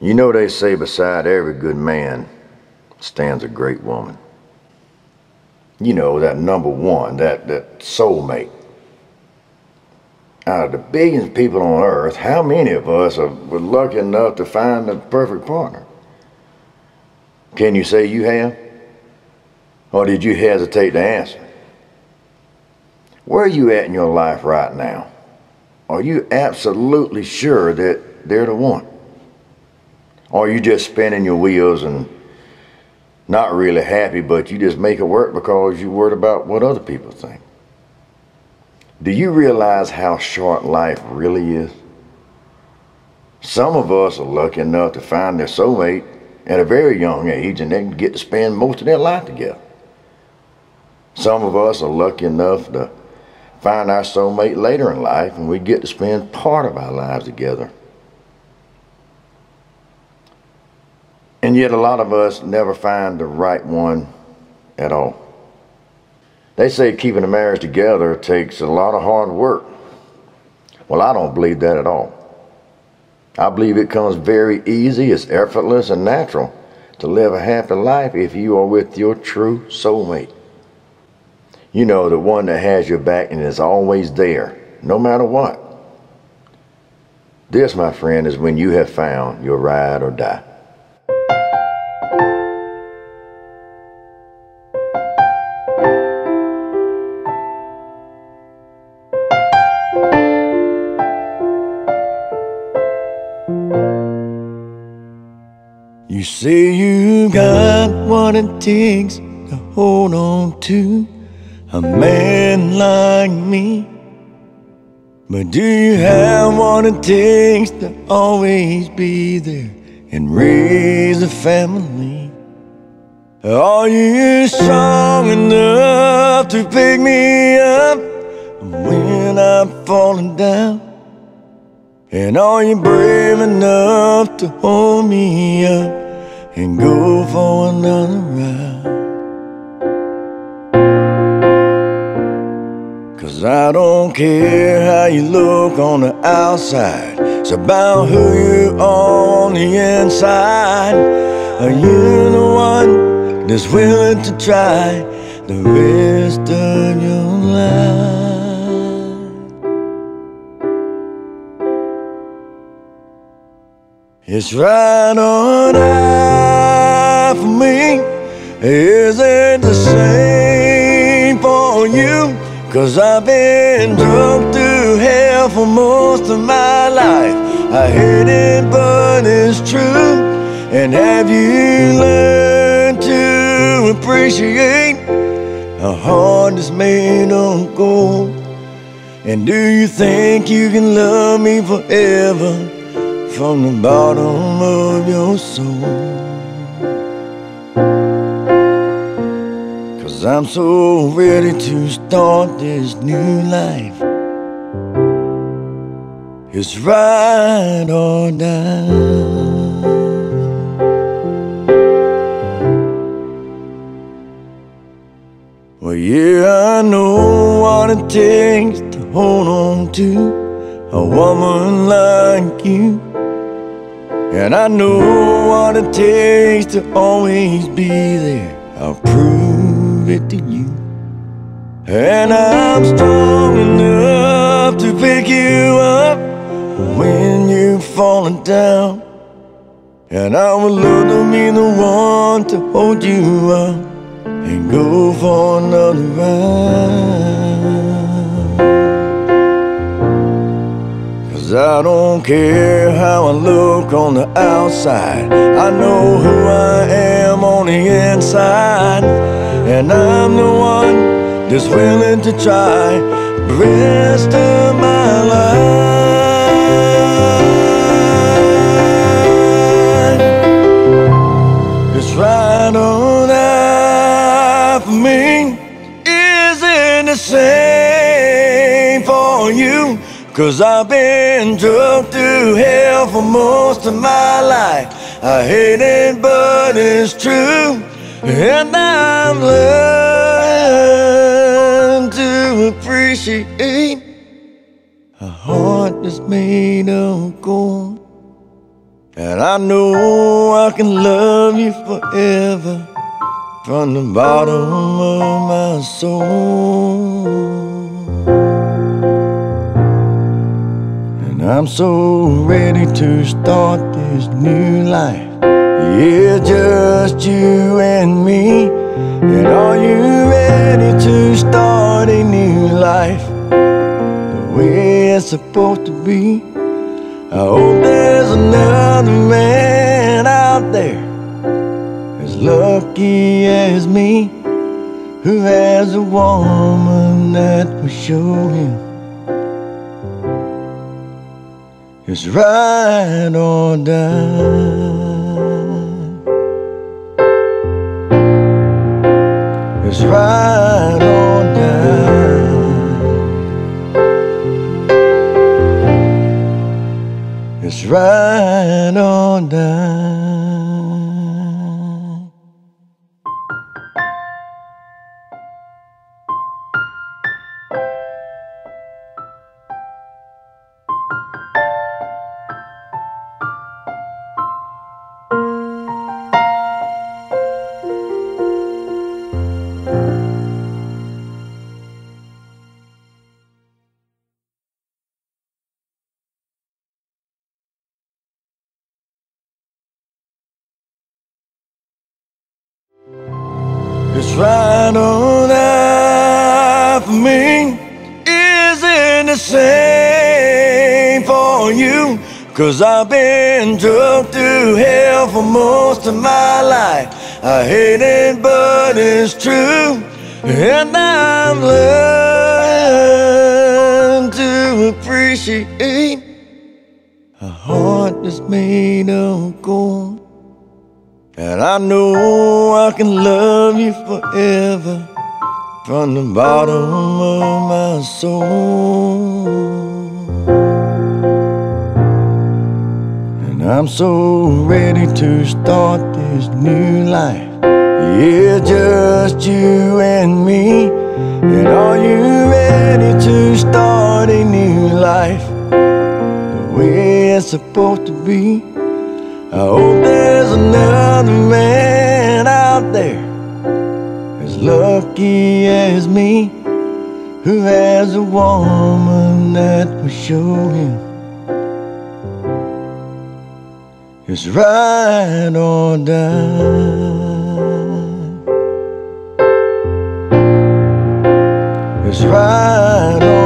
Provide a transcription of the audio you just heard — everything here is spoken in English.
You know they say beside every good man stands a great woman. You know, that number one, that, that soulmate. Out of the billions of people on earth, how many of us are were lucky enough to find the perfect partner? Can you say you have? Or did you hesitate to answer? Where are you at in your life right now? Are you absolutely sure that they're the one? Or you just spinning your wheels and not really happy, but you just make it work because you're worried about what other people think? Do you realize how short life really is? Some of us are lucky enough to find their soulmate at a very young age and they can get to spend most of their life together. Some of us are lucky enough to find our soulmate later in life and we get to spend part of our lives together. And yet, a lot of us never find the right one at all. They say keeping a marriage together takes a lot of hard work. Well, I don't believe that at all. I believe it comes very easy, it's effortless and natural to live a happy life if you are with your true soulmate. You know, the one that has your back and is always there, no matter what. This, my friend, is when you have found your ride or die. Say you got what it takes to hold on to a man like me. But do you have what it takes to always be there and raise a family? Are you strong enough to pick me up when I'm falling down? And are you brave enough to hold me up and go for another ride? Cause I don't care how you look on the outside, it's about who you are on the inside. Are you the one that's willing to try the rest of your life? It's right on me. Is it the same for you? Cause I've been drunk to hell for most of my life. I hate it, but it's true. And have you learned to appreciate a heart that's made of gold? And do you think you can love me forever? from the bottom of your soul. Cause I'm so ready to start this new life. It's ride or die. Well, yeah, I know what it takes to hold on to a woman like you. And I know what it takes to always be there. I'll prove to you. And I'm strong enough to pick you up when you're falling down. And I would love to be the one to hold you up and go for another ride. Cause I don't care how I look on the outside. I know who I am on the inside. And I'm the one that's willing to try the rest of my life. It's right on that for me. Isn't the same for you? Cause I've been drunk through hell for most of my life. I hate it, but it's true. And I've learned to appreciate a heart that's made of gold. And I know I can love you forever from the bottom of my soul. I'm so ready to start this new life. Yeah, just you and me. And are you ready to start a new life the way it's supposed to be? I hope there's another man out there as lucky as me who has a woman that will show him it's ride or die. It's ride or die. It's ride or die. That for me. Isn't the same for you? Cause I've been drugged through hell for most of my life. I hate it, but it's true. And I've learned to appreciate a heart that's made of gold. And I know I can love you forever from the bottom of my soul. And I'm so ready to start this new life. Yeah, just you and me. And are you ready to start a new life the way it's supposed to be? I hope there's another man out there as lucky as me who has a woman that will show him it's ride or die. It's right or